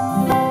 Música